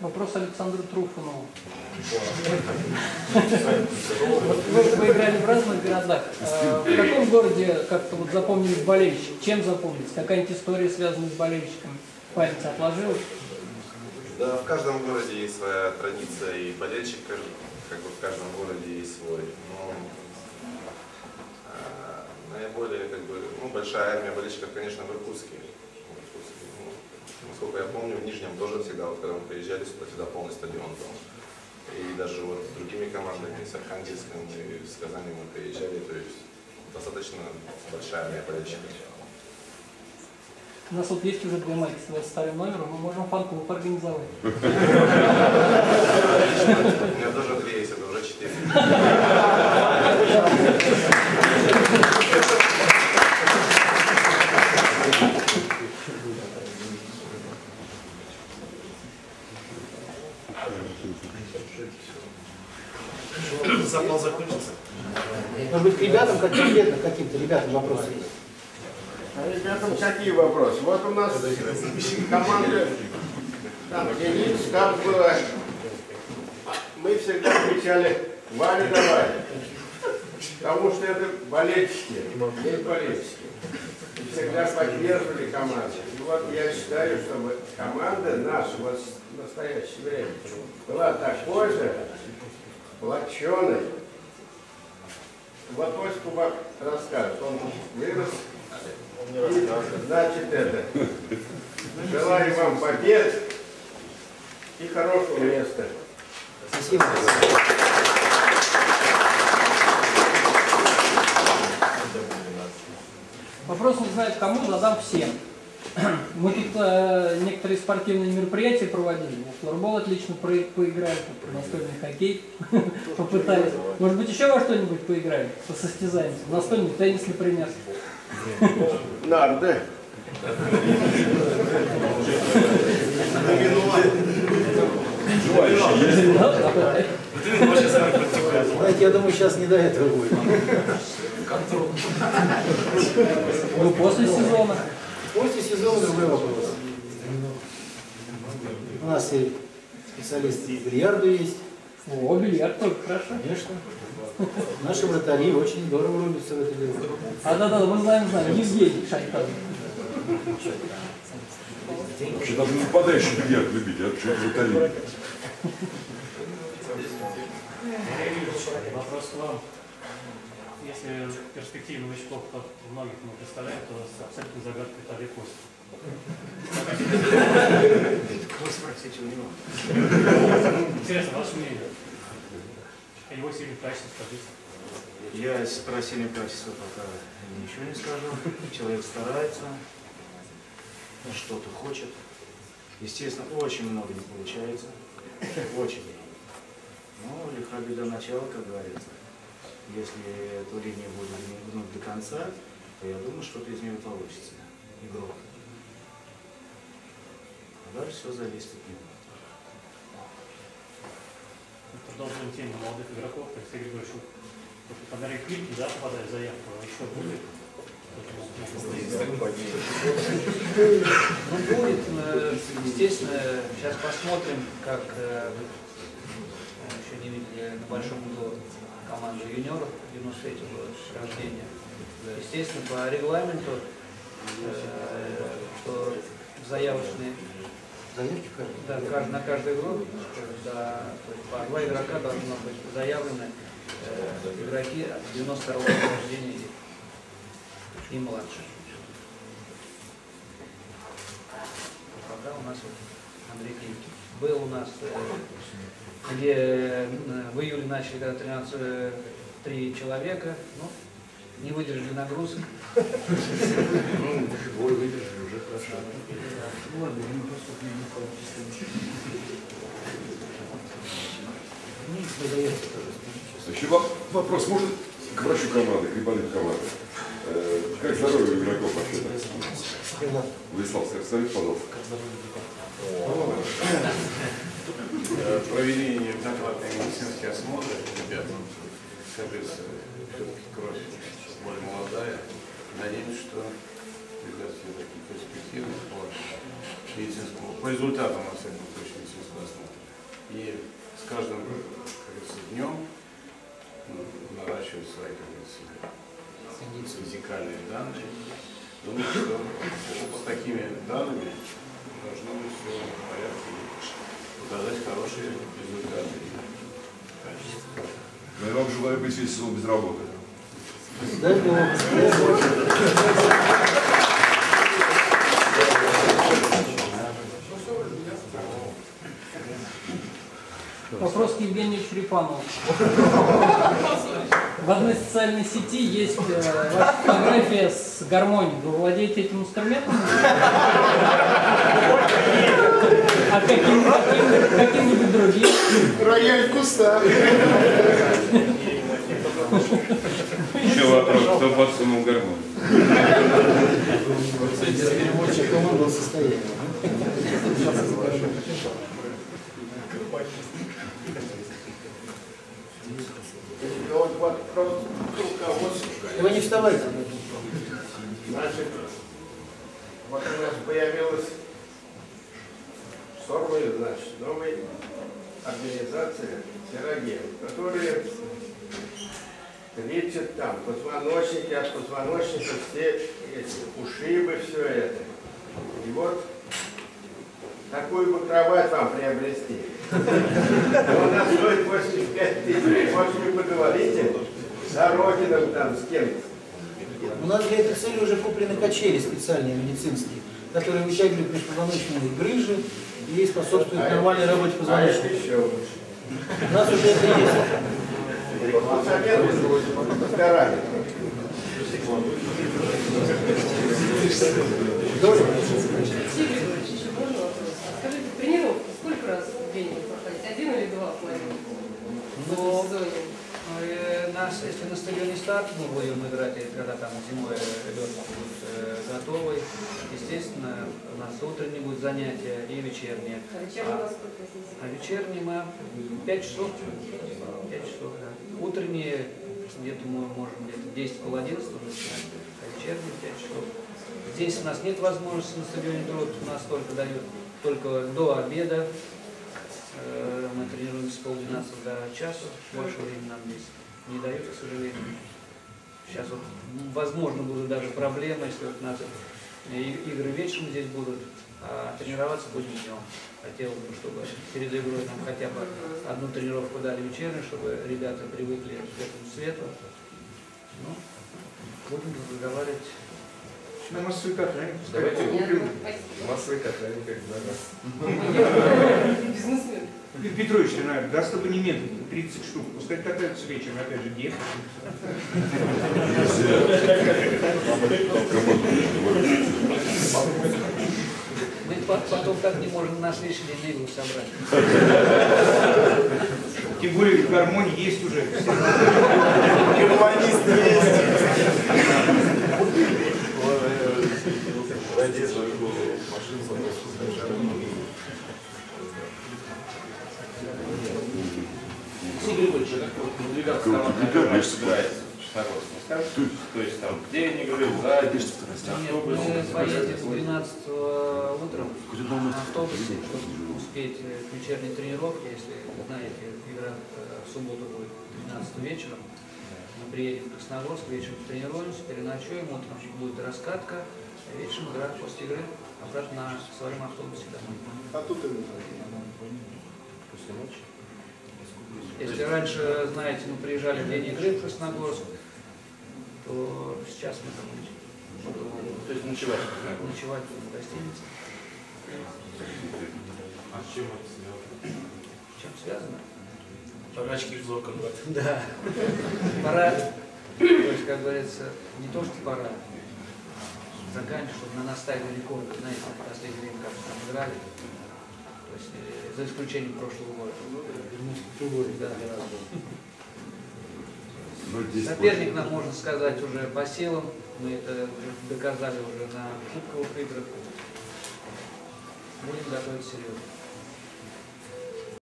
Вопрос Александру Труфанову. Вы, вы играли в разных городах. Э, В каком городе как-то вот запомнились болельщики? Чем запомнились? Какая-нибудь история, связанная с болельщиками? В памяти отложилась? Да, в каждом городе есть своя традиция, и болельщик, как бы в каждом городе есть свой. Но э, наиболее, как бы, ну, большая армия болельщиков, конечно, в Иркутске. Насколько я помню, в Нижнем тоже всегда, вот, когда мы приезжали сюда, всегда полный стадион был. И даже вот с другими командами, с Архангельском и с Казани мы приезжали, то есть достаточно большая армия болельщиков. У нас вот есть уже две майки с 22 номером, мы можем фан-клуб организовать. У меня тоже три есть, это уже четыре. Ребятам, как конкретно каким-то ребятам вопросы есть? А ребятам какие вопросы? Вот у нас команда, там Денис, как было, мы всегда кричали «Ваня, давай!» Потому что это болельщики, есть болельщики. И всегда поддерживали команду. И вот я считаю, чтобы команда наша вот в настоящее время была такой же сплоченной. Вот мой Кубак расскажет, он вырос и, значит, это. Желаю вам побед и хорошего места. Спасибо. Вопрос не знаю кому, задам всем. Мы тут э, некоторые спортивные мероприятия проводили. Флорбол отлично про- поиграли, настольный хоккей попытались. Может быть, еще во что-нибудь поиграли, посостязаемся. Настольный теннис, например. Нарды. Знаете, я думаю, сейчас не до этого будет. Ну, после сезона. После сезона другой вопрос. У нас и специалисты и бильярду есть. О, бильярд тоже хорошо. Конечно. Наши вратари очень здорово рубятся в это дело. А да-да, мы знаем, знаем. Евгений Шайтан. Вообще надо нападающий бильярд любить, а что вратарей. Вопрос к вам. Если перспективы новичков, как многих мы представляем, то с абсолютно загадкой это Олег у него? Интересно, ваше мнение? О его сильных качествах скажите. Я про сильные качества пока ничего не скажу. Человек старается, что-то хочет. Естественно, очень много не получается. Очень. Но легка беда начала, как говорится. Если эту линию будем гнуть до конца, то я думаю, что-то из нее получится. Игрок. А дальше все зависит от него. Продолжим тему молодых игроков. Алексей Григорьевич, вот вы подарили клипки, да, попадали в заявку, а еще будет? Ну, будет, э, естественно, сейчас посмотрим, как э, еще не видели на большом углу команду юниоров 93 года рождения. Естественно, по регламенту, э, что заявочные Заявки да, на каждую игру да, по два игрока должно быть заявлены э, игроки от 92 года рождения и, младше. Пока у нас вот Андрей Климкин. Был у нас, э, где э, в июле начали, когда 13, э, три человека, ну, не выдержали нагрузок. Ну, двое выдержали, уже хорошо. Ну, и заявки тоже. Еще во- вопрос, может, к врачу команды, к рибалим команды. Э, Как здоровье игроков вообще? Владислав, скажите, пожалуйста. Э, провели неоднократные медицинские осмотры ребят. Кажется, все-таки кровь более молодая. Надеемся, что ребят все такие перспективные по медицинскому, по результатам, всяком случае, медицинского осмотра. с каждым, как говорится, днем ну, наращивать свои, как говорится, физикальные данные. Думаю, что с такими данными должно быть все в порядке и показать хорошие результаты. Ну, я вам желаю быть весь сезон без работы. Дай Бог. Вопрос к Евгению Черепанову. В одной социальной сети есть э, ваша фотография с гармонией. Вы владеете этим инструментом? А каким, каким, каким-нибудь другим? Рояль куста. Еще вопрос, кто подсунул гармонию? Переводчик командного состояния. Вот вопрос к руководству. Вы не вставайте. Значит, вот у нас появилась новая, значит, новая организация Сирогел, которые лечат там позвоночники, от позвоночника все эти ушибы, все это. И вот такую бы кровать вам приобрести. Она стоит 85 тысяч. Может, вы поговорите с Дорогиным там, с кем-то. У нас для этой цели уже куплены качели специальные медицинские, которые вытягивают межпозвоночные грыжи и способствуют нормальной работе А это позвоночника. еще лучше. У нас уже это есть. Скажите, тренировки сколько раз в день вы проходите? Один или два в плане? Ну, В сезоне? э, нас, если на стадионе старт мы будем играть, когда там зимой лед будет э, готовый, естественно, у нас утренние будут занятия и вечерние. А сколько здесь? А вечерние мы 5 часов. 5 часов, да. Утренние, где-то мы можем где-то 10 пол 11 начинать, а вечерние 5 часов. Здесь у нас нет возможности на стадионе труд, у нас только дают только до обеда. Э, Мы тренируемся с полдвенадцатого до часа, больше времени нам здесь не дают, к сожалению. Сейчас вот, возможно, будут даже проблемы, если вот у нас и- игры вечером здесь будут, а тренироваться будем днем. Хотелось бы, чтобы перед игрой нам хотя бы одну тренировку дали вечернюю, чтобы ребята привыкли к этому свету. Ну, будем разговаривать. На массовый катание. Давайте купим Спасибо. массовый катание как за нас. Бизнесмен. Петрович, наверное, даст абонемент 30 штук, пускай катаются вечером, опять же, где? Мы по- потом как не можем на следующий день игру собрать. Тем более в гармонии есть уже. Гармонист есть. Найди свою машину, Сергей Григорьевич, Как Команда собирается Чистогорск. Скажите, то есть там день игры, за день, Нет, мы поедем 12 утром на автобусе, чтобы успеть к вечерней тренировке, если, знаете, игра в субботу будет 13 вечером. Мы приедем в Красногорск, вечером тренируемся, переночуем, утром будет раскатка, вечером игра после игры обратно на своем автобусе домой. А тут и Если раньше, знаете, мы приезжали в день игры в Красногорск, то сейчас мы там То есть ночевать. ночевать в гостинице. А с чем это связано? С чем связано? Парачки в локон. Да. Пора, то есть, как говорится, не то, что пора, заканчивать, чтобы на нас ставили рекорды, знаете, в последнее время как там играли. То есть, э, за исключением прошлого года. Да. Ну, здесь Соперник нам, можно сказать, уже по силам. Мы это уже доказали уже на кубковых играх. Будем готовить серьезно.